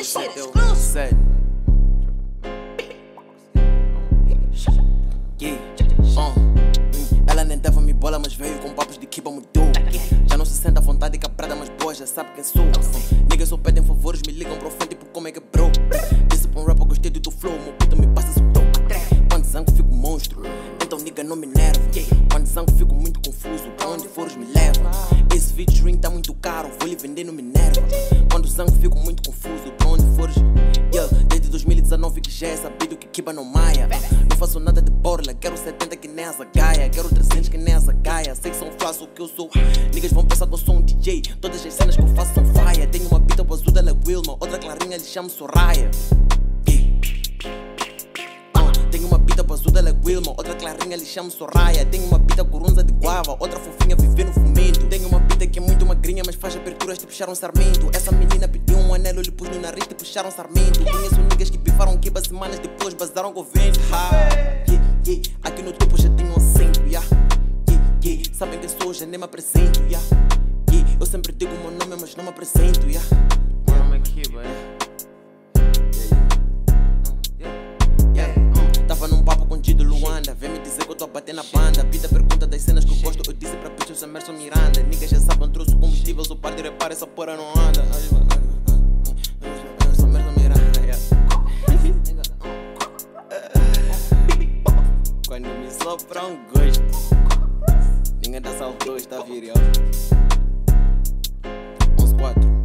this shit exclusive. Yeah. Uh. Ela nem dava me bola, mas veio com papos de kiba mudou. Já não se sente à vontade caprada, mas boa, já sabe quem sou. Niggas só pedem favores, me ligam pro fã tipo como é que é bro. Disse pra um rapper, gostei do teu flow, meu puta me passa o toque. Quando zango fico monstro, então nigga não me nerva. Quando zango fico muito confuso, pra onde fores me leva. Esse featuring tá muito caro, vou lhe vender no Minerva. Quando zango fico muito confuso, Maia. Não faço nada de borla, quero 70 que nem essa gaia. Quero 300 que nem essa gaia. Sei que são fácil o que eu sou. Niggas vão pensar que eu sou um DJ. Todas as cenas que eu faço são faia. Tenho uma pita azul dela é Wilma, outra clarinha lhe chamo Soraya. Ah, Tenho uma pita azul dela é Wilma, outra clarinha lhe chamo Soraya. Tenho uma pita corunza de guava, outra fofinha viver faz aberturas tipo puxaram sarmento. Essa menina pediu um anelo, lhe pus no nariz tipo puxaram sarmento. Conheço niggas que bifaram kiba semanas depois bazaram com o vento. Ha. Yeah, yeah. Aqui no topo já tenho um assento, yeah. Yeah, yeah. Sabem que sou, já nem me apresento, yeah. Yeah. Eu sempre digo o meu nome, mas não me apresento, yeah. Meu nome é Kiba, é? Yeah, Tava num papo com Luanda Vem me dizer que eu tô a bater na banda Pida pergunta combustível Sou par de repara, essa porra não anda. Quando me sopra um gosto Ninguém dá salto dois, tá virado 11 4